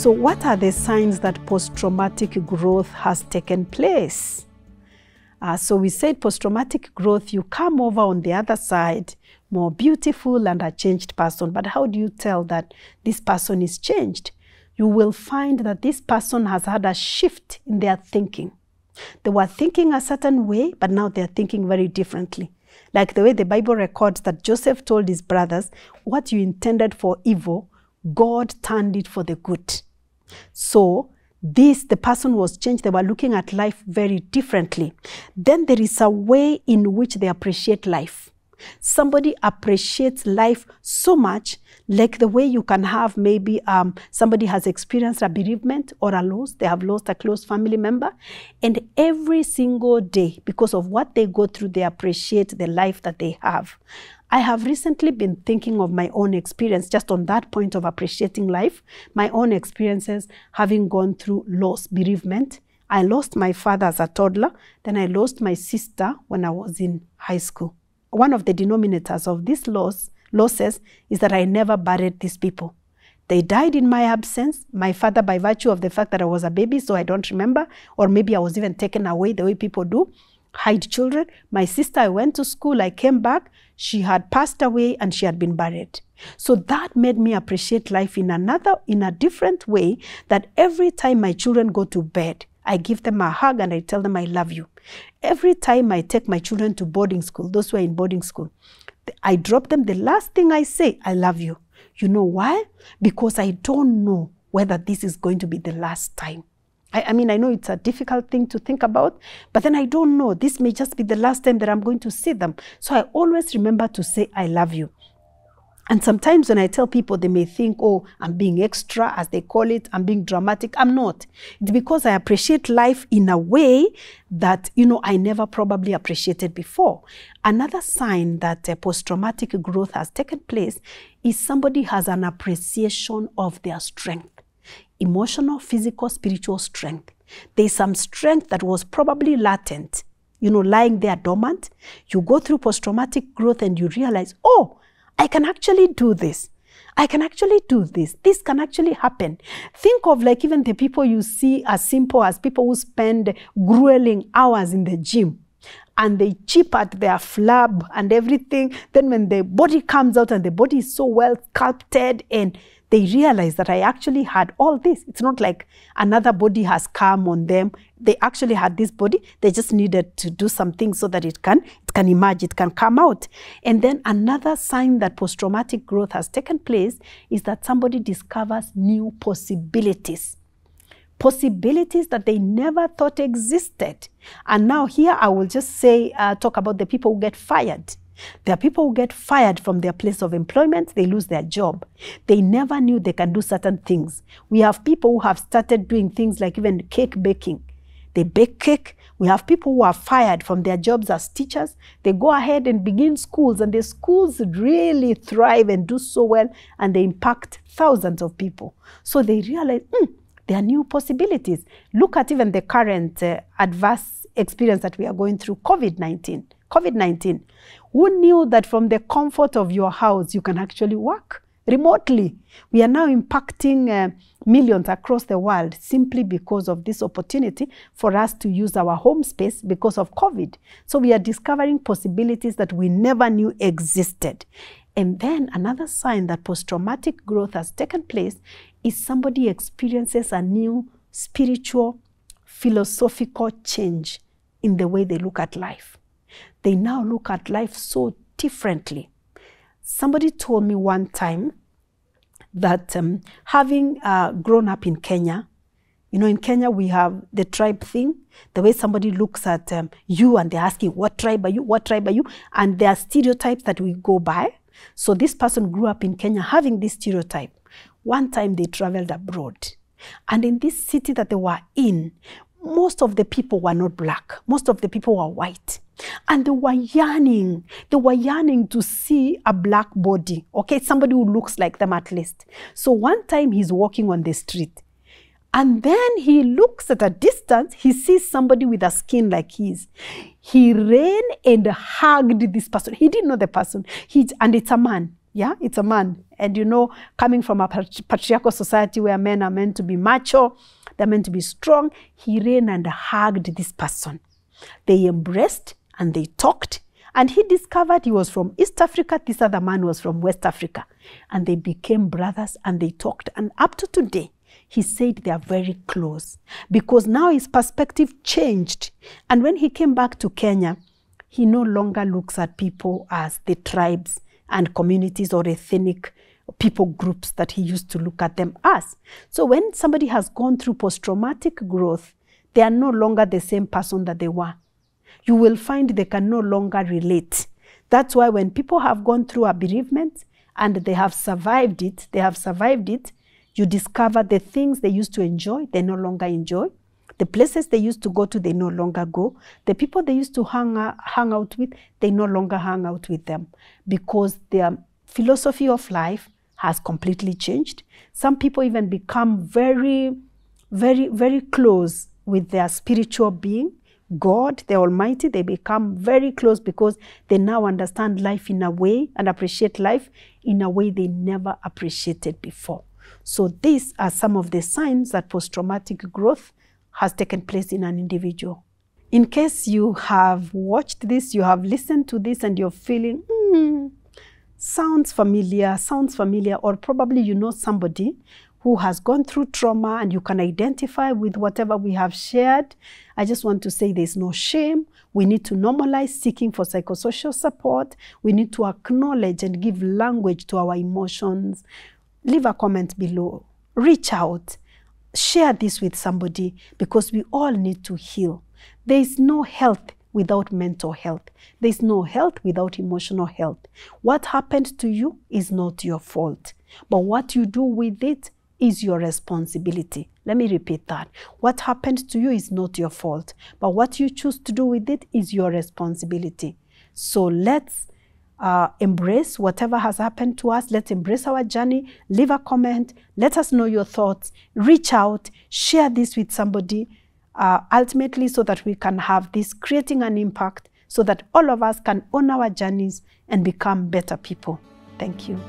So, what are the signs that post traumatic growth has taken place? Uh, so, we said post traumatic growth, you come over on the other side more beautiful and a changed person. But how do you tell that this person is changed? You will find that this person has had a shift in their thinking. They were thinking a certain way, but now they're thinking very differently. Like the way the Bible records that Joseph told his brothers, What you intended for evil, God turned it for the good. So, this, the person was changed. They were looking at life very differently. Then there is a way in which they appreciate life. Somebody appreciates life so much, like the way you can have maybe um, somebody has experienced a bereavement or a loss, they have lost a close family member, and every single day, because of what they go through, they appreciate the life that they have. I have recently been thinking of my own experience just on that point of appreciating life, my own experiences having gone through loss, bereavement. I lost my father as a toddler, then I lost my sister when I was in high school. One of the denominators of these loss, losses is that I never buried these people. They died in my absence. My father, by virtue of the fact that I was a baby, so I don't remember, or maybe I was even taken away the way people do hide children. My sister, I went to school, I came back, she had passed away and she had been buried. So that made me appreciate life in another, in a different way, that every time my children go to bed, I give them a hug and I tell them I love you. Every time I take my children to boarding school, those who are in boarding school, I drop them. The last thing I say, I love you. You know why? Because I don't know whether this is going to be the last time. I, I, mean, I know it's a difficult thing to think about, but then I don't know. This may just be the last time that I'm going to see them. So I always remember to say, I love you. And sometimes when I tell people, they may think, oh, I'm being extra, as they call it, I'm being dramatic. I'm not. It's because I appreciate life in a way that, you know, I never probably appreciated before. Another sign that uh, post traumatic growth has taken place is somebody has an appreciation of their strength emotional, physical, spiritual strength. There's some strength that was probably latent, you know, lying there dormant. You go through post traumatic growth and you realize, oh, I can actually do this. I can actually do this. This can actually happen. Think of like even the people you see as simple as people who spend grueling hours in the gym and they chip at their flab and everything. Then when the body comes out and the body is so well sculpted and they realize that I actually had all this. It's not like another body has come on them. They actually had this body. They just needed to do something so that it can it can emerge, it can come out. And then another sign that post-traumatic growth has taken place is that somebody discovers new possibilities. Possibilities that they never thought existed. And now here I will just say, uh, talk about the people who get fired. There are people who get fired from their place of employment, they lose their job. They never knew they can do certain things. We have people who have started doing things like even cake baking. They bake cake. We have people who are fired from their jobs as teachers. They go ahead and begin schools, and the schools really thrive and do so well, and they impact thousands of people. So they realize, hmm, there are new possibilities. Look at even the current uh, adverse experience that we are going through COVID 19. COVID 19. Who knew that from the comfort of your house you can actually work remotely? We are now impacting uh, millions across the world simply because of this opportunity for us to use our home space because of COVID. So we are discovering possibilities that we never knew existed. And then another sign that post traumatic growth has taken place is somebody experiences a new spiritual, philosophical change in the way they look at life they now look at life so differently. Somebody told me one time that um, having uh, grown up in Kenya, you know, in Kenya we have the tribe thing, the way somebody looks at um, you and they're asking, What tribe are you? What tribe are you? And there are stereotypes that we go by. So this person grew up in Kenya having this stereotype. One time they traveled abroad. And in this city that they were in, most of the people were not black, most of the people were white. And they were yearning, they were yearning to see a black body, okay, somebody who looks like them at least. So one time he's walking on the street, and then he looks at a distance, he sees somebody with a skin like his. He ran and hugged this person. He didn't know the person. He, and it's a man. Yeah, it's a man. And you know, coming from a patriarchal society where men are meant to be macho, they're meant to be strong, he ran and hugged this person. They embraced and they talked. And he discovered he was from East Africa, this other man was from West Africa. And they became brothers and they talked. And up to today, he said they are very close because now his perspective changed. And when he came back to Kenya, he no longer looks at people as the tribes and communities or ethnic people groups that he used to look at them as. So when somebody has gone through post-traumatic growth, they are no longer the same person that they were. You will find they can no longer relate. That's why when people have gone through a bereavement and they have survived it, they have survived it, you discover the things they used to enjoy, they no longer enjoy. The places they used to go to, they no longer go. The people they used to hang, hang out with, they no longer hang out with them because their philosophy of life has completely changed. Some people even become very, very, very close with their spiritual being. God, the Almighty, they become very close because they now understand life in a way and appreciate life in a way they never appreciated before. So these are some of the signs that post-traumatic growth has taken place in an individual. In case you have watched this, you have listened to this and you're feeling, hmm, sounds familiar, sounds familiar, or probably you know somebody who has gone through trauma and you can identify with whatever we have shared, I just want to say there's no shame. We need to normalize seeking for psychosocial support. We need to acknowledge and give language to our emotions. Leave a comment below. Reach out. Share this with somebody because we all need to heal. There is no health without mental health. There is no health without emotional health. What happened to you is not your fault, but what you do with it is your responsibility. Let me repeat that. What happened to you is not your fault, but what you choose to do with it is your responsibility. So let's uh, embrace whatever has happened to us. Let's embrace our journey. Leave a comment. Let us know your thoughts. Reach out. Share this with somebody. Uh, ultimately, so that we can have this creating an impact so that all of us can own our journeys and become better people. Thank you.